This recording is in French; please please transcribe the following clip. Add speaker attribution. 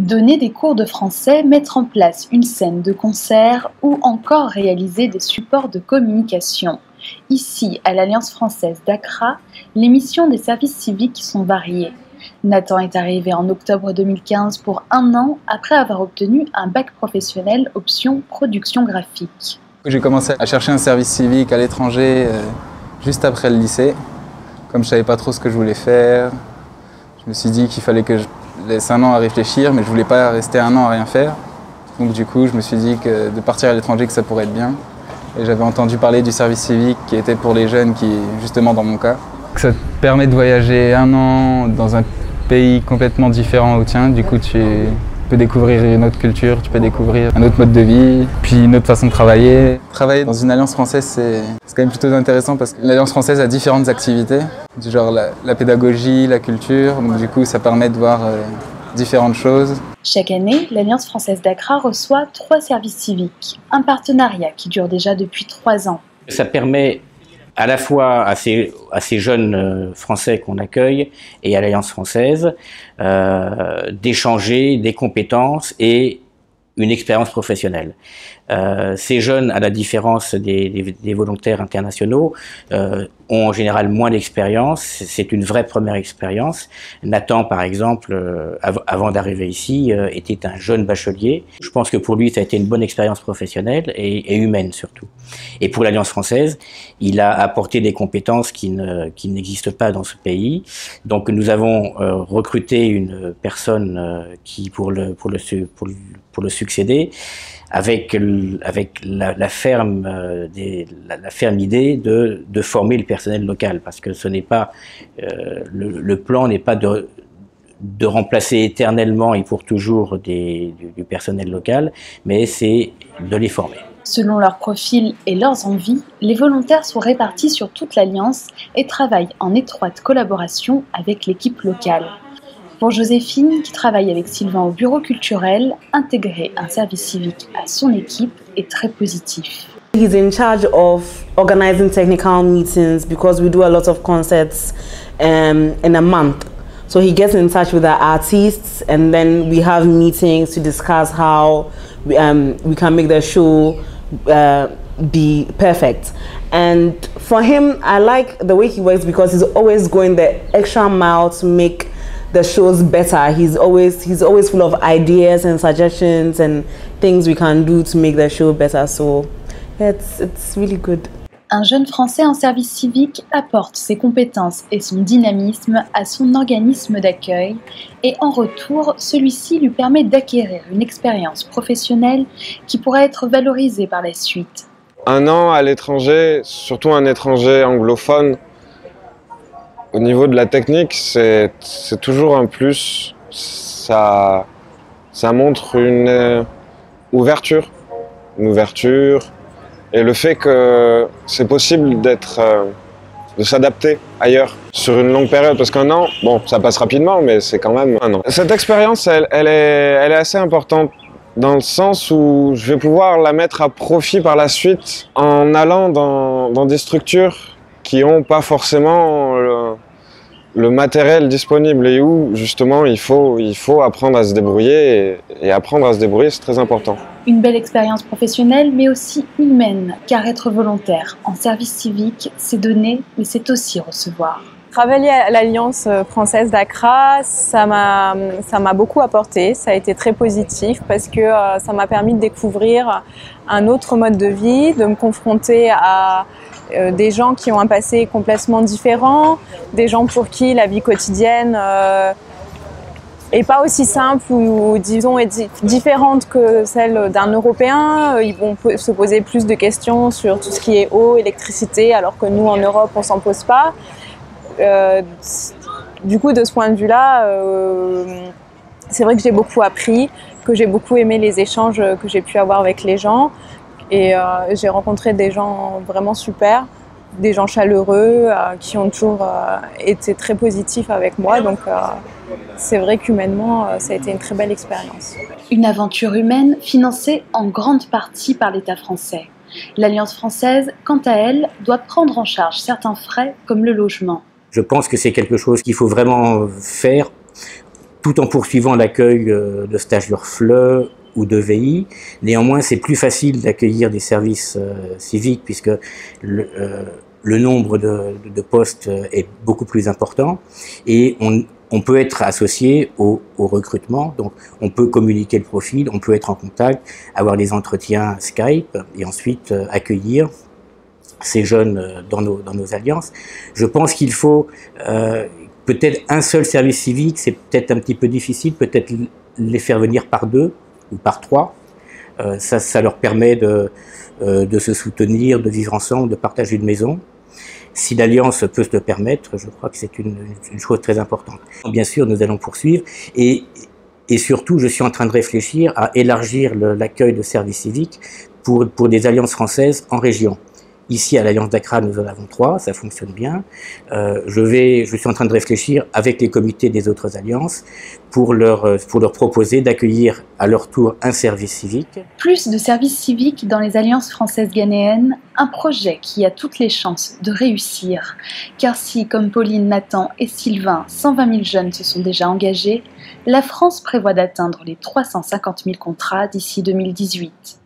Speaker 1: Donner des cours de français, mettre en place une scène de concert ou encore réaliser des supports de communication. Ici, à l'Alliance française d'Accra, les missions des services civiques sont variées. Nathan est arrivé en octobre 2015 pour un an après avoir obtenu un bac professionnel option production graphique.
Speaker 2: J'ai commencé à chercher un service civique à l'étranger euh, juste après le lycée. Comme je savais pas trop ce que je voulais faire, je me suis dit qu'il fallait que je laisse un an à réfléchir, mais je voulais pas rester un an à rien faire. Donc du coup, je me suis dit que de partir à l'étranger, que ça pourrait être bien. Et j'avais entendu parler du service civique qui était pour les jeunes, qui justement dans mon cas. Ça te permet de voyager un an dans un pays complètement différent au tien. Du coup, tu peux découvrir une autre culture, tu peux découvrir un autre mode de vie, puis une autre façon de travailler. Travailler dans une alliance française, c'est quand même plutôt intéressant parce que l'alliance française a différentes activités, du genre la, pédagogie, la culture. Donc du coup, ça permet de voir euh, différentes choses.
Speaker 1: Chaque année, l'Alliance française d'Accra reçoit trois services civiques, un partenariat qui dure déjà depuis trois ans.
Speaker 3: Ça permet à la fois à ces, jeunes euh, Français qu'on accueille et à l'Alliance française euh, d'échanger des compétences et une expérience professionnelle. Euh, ces jeunes, à la différence des, volontaires internationaux, euh, ont en général moins d'expérience. C'est une vraie première expérience. Nathan, par exemple, euh, avant d'arriver ici, était un jeune bachelier. Je pense que pour lui, ça a été une bonne expérience professionnelle et, humaine surtout. Et pour l'Alliance française, il a apporté des compétences qui n'existent qui pas dans ce pays. Donc nous avons recruté une personne qui, pour le, pour le, pour le, pour le succéder, avec, avec la, ferme, euh, la, ferme idée de, de, former le personnel local, parce que ce n'est pas euh, le, plan n'est pas de, de remplacer éternellement et pour toujours du personnel local, mais c'est de les former.
Speaker 1: Selon leur profil et leurs envies, les volontaires sont répartis sur toute l'Alliance et travaillent en étroite collaboration avec l'équipe locale. Pour Joséphine, qui travaille avec Sylvain au bureau culturel, intégrer un service civique à son équipe est très positif.
Speaker 4: He's in charge of organizing technical meetings because we do a lot of concerts um, in a month. So he gets in touch with the artists and then we have meetings to discuss how we, um, we can make the show uh, be perfect. And for him, I like the way he works because he's always going the extra mile to make the shows better. He's always he's always full of ideas and suggestions and things we can do to make the show better. So it's it's really good.
Speaker 1: Un jeune Français en service civique apporte ses compétences et son dynamisme à son organisme d'accueil et en retour, celui-ci lui permet d'acquérir une expérience professionnelle qui pourrait être valorisée par la suite.
Speaker 5: Un an à l'étranger, surtout un étranger anglophone, au niveau de la technique, c'est toujours un plus. Ça, montre une euh, ouverture. Une ouverture. Et le fait que c'est possible d'être. Euh, de s'adapter ailleurs sur une longue période. Parce qu'un an, bon, ça passe rapidement, mais c'est quand même un an. Cette expérience, elle, elle, est, elle est assez importante dans le sens où je vais pouvoir la mettre à profit par la suite en allant dans, dans des structures qui n'ont pas forcément le, matériel disponible et où justement il faut, il faut apprendre à se débrouiller et, et apprendre à se débrouiller c'est très important.
Speaker 1: Une belle expérience professionnelle mais aussi humaine car être volontaire en service civique c'est donner mais c'est aussi recevoir.
Speaker 6: Travailler à l'Alliance française d'Accra, ça m'a beaucoup apporté, ça a été très positif parce que euh, ça m'a permis de découvrir un autre mode de vie, de me confronter à euh, des gens qui ont un passé complètement différent, des gens pour qui la vie quotidienne euh, est pas aussi simple ou, disons est différente que celle d'un Européen. Euh, ils vont se poser plus de questions sur tout ce qui est eau, électricité, alors que nous en Europe on s'en pose pas. Euh, du coup, de ce point de vue-là, euh, c'est vrai que j'ai beaucoup appris, que j'ai beaucoup aimé les échanges que j'ai pu avoir avec les gens. Et euh, j'ai rencontré des gens vraiment super, des gens chaleureux qui ont toujours été très positifs avec moi. Donc c'est vrai qu'humainement, ça a été une très belle expérience.
Speaker 1: Une aventure humaine financée en grande partie par l'État français. L'Alliance française, quant à elle, doit prendre en charge certains frais comme le logement.
Speaker 3: Je pense que c'est quelque chose qu'il faut vraiment faire tout en poursuivant l'accueil de stagiaires FLE ou de VI. Néanmoins, c'est plus facile d'accueillir des services civiques puisque le, le nombre de, postes est beaucoup plus important et on, peut être associé au, recrutement, donc on peut communiquer le profil, on peut être en contact, avoir des entretiens Skype et ensuite euh, accueillir ces jeunes euh, dans nos, dans nos alliances. Je pense qu'il faut euh, peut-être un seul service civique, c'est peut-être un petit peu difficile, peut-être les faire venir par deux ou par trois. Euh, ça, ça leur permet de, euh, de se soutenir, de vivre ensemble, de partager une maison. Si l'alliance peut se le permettre, je crois que c'est une, une, chose très importante. Bien sûr, nous allons poursuivre et, et surtout, je suis en train de réfléchir à élargir l'accueil de services civiques pour, pour des alliances françaises en région. Ici, à l'Alliance d'Accra, nous en avons trois, ça fonctionne bien. Euh, je, suis en train de réfléchir avec les comités des autres alliances pour leur, euh, pour leur proposer d'accueillir à leur tour un service civique.
Speaker 1: Plus de services civiques dans les alliances françaises ghanéennes, un projet qui a toutes les chances de réussir. Car si, comme Pauline, Nathan et Sylvain, 120 000 jeunes se sont déjà engagés, la France prévoit d'atteindre les 350 000 contrats d'ici 2018.